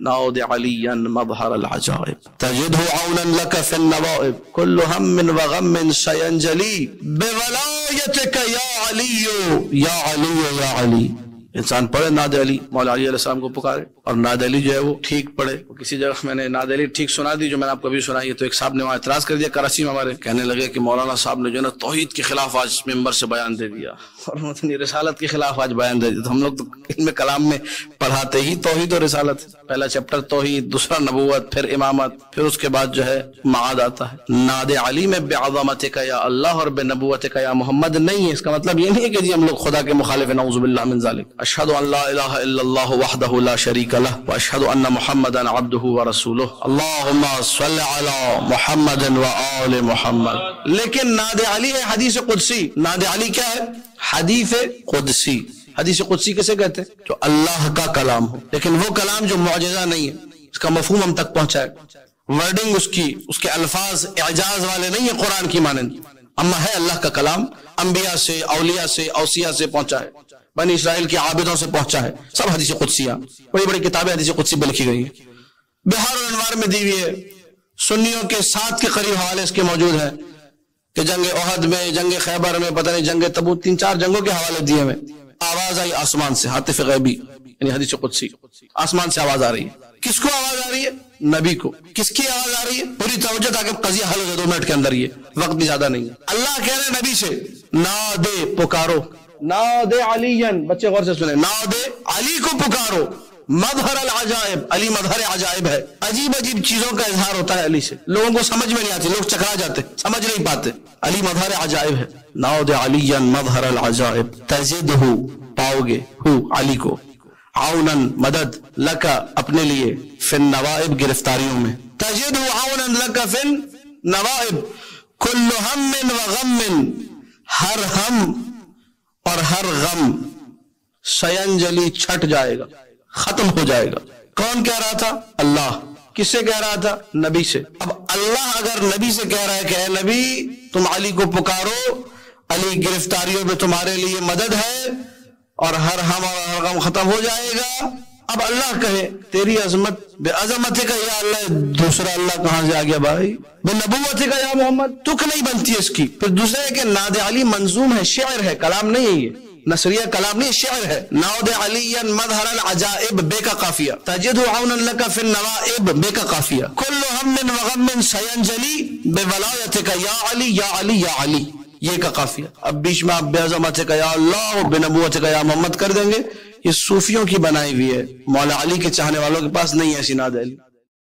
ناود علی مظہر العجائب. تجدہ عونا لک فی النوائب. کل ہم و غم سینجلی بولایتک یا علی یا علی یا علی انسان پڑھے ناد علی مولا علی علیہ السلام کو پکارے اور ناد علی جو ہے وہ ٹھیک پڑھے۔ کسی جگہ میں نے ناد علی ٹھیک سنا دی جو میں نے آپ کو بھی سنائی ہے، تو ایک صاحب نے وہاں اعتراض کر دیا، کراچی میں ہمارے۔ کہنے لگے کہ مولانا صاحب نے جو ہے نا توحید کے خلاف آج ممبر سے بیان دے دیا۔ اور متنی رسالت کے خلاف آج بیان دے دیا۔ تو ہم لوگ تو ان میں کلام میں پڑھاتے ہی توحید اور رسالت۔ پہلا چیپٹر توحید، دوسرا نبوت، پھر امامت، پھر اس کے بعد جو ہے معاد آتا ہے۔ ناد علی میں بے عظمت کا یا اللہ اور بے نبوت کا یا محمد نہیں ہے۔ اس کا مطلب یہ نہیں ہے کہ جی ہم لوگ خدا کے مخالف نعوذ باللہ من ذالک۔ اشہد ان لا الہ الا اللہ وحدہ لا شریک لہ واشہد ان محمدا عبدہ ورسولہ اللہم صلی علی محمد و آل محمد. لیکن ناد علی ہے حدیث قدسی. ناد علی کیا ہے؟ حدیث قدسی. حدیث قدسی کسے کہتے ہیں؟ جو اللہ کا کلام ہو. لیکن وہ کلام جو معجزہ نہیں ہے. اس کا مفہوم ہم تک پہنچائے ورڈنگ اس کی، اس کے الفاظ، اعجاز والے نہیں ہیں قرآن کی مانند. اما ہے اللہ کا کلام، انبیاء سے، اولیاء سے، اوسیاء سے پہنچا ہے. بنی اسرائیل کے عابدوں سے پہنچا ہے۔ سب حدیث قدسیاں بڑی بڑی کتابیں حدیث قدسی میں لکھی گئی ہیں۔ بہار اور انوار میں دی ہوئی ہے۔ سنیوں کے ساتھ کے قریب حوالے اس کے موجود ہیں کہ جنگ عہد میں، جنگ خیبر میں، پتہ نہیں جنگ تبو تین چار جنگوں کے حوالے دیے ہوئے۔ آواز آئی آسمان سے، حاطف غیبی یعنی حدیث قدسی۔ آسمان سے آواز آ رہی ہے۔ کس کو آواز آ رہی ہے؟ نبی کو۔ کس کی آواز آ رہی ہے؟ پوری توجہ تاکہ قضیہ حل ہو جائے دو منٹ کے اندر یہ۔ وقت بھی زیادہ نہیں ہے۔ اللہ کہہ رہے نبی سے نا دے پکارو۔ نا دے علی بچے غور سے سنیں نا دے علی کو پکارو، مظہر العجائب، علی مظہر عجائب ہے۔ عجیب عجیب چیزوں کا اظہار ہوتا ہے علی سے۔ لوگوں کو سمجھ میں نہیں آتی، لوگ چکرا جاتے، سمجھ نہیں پاتے۔ علی مظہر عجائب ہے۔ ناود علی مظہر العجائب۔ تجد ہو پاؤ گے ہو علی کو۔ عونن مدد لکا اپنے لیے فن نوائب گرفتاریوں میں۔ تجد ہو عونن لکا فن نوائب کل ہم و غم ہر ہم اور ہر غم سینجلی چھٹ جائے گا، ختم ہو جائے گا۔ کون کہہ رہا تھا؟ اللہ۔ کس سے کہہ رہا تھا؟ نبی سے۔ اب اللہ اگر نبی سے کہہ رہا ہے کہ اے نبی، تم علی کو پکارو، علی گرفتاریوں میں تمہارے لیے مدد ہے اور ہر ہم اور ہر غم ختم ہو جائے گا۔ اب اللہ کہے، تیری عظمت بے عظمت کا یا اللہ، دوسرا اللہ کہاں سے آ گیا بھائی؟ بے نبوت کا یا محمد، تک نہیں بنتی اس کی۔ پھر دوسرے کہ ناد علی منظوم ہے، شعر ہے، کلام نہیں ہے یہ۔ نصریہ کلام نہیں، شعر ہے۔ ناود علی مظہر العجائب، بے کا قافیہ۔ تجد عون لک فی النوائب، بے کا قافیہ۔ کل ہم و غم سینجلی، بے ولایت کا یا علی یا علی یا علی۔ یہ کا قافیہ اب بیچ میں آپ بے عظمت سے یا اللہ بے نبوت سے یا محمد کر دیں گے۔ یہ صوفیوں کی بنائی ہوئی ہے۔ مولا علی کے چاہنے والوں کے پاس نہیں ہے ایسی دہلی علی۔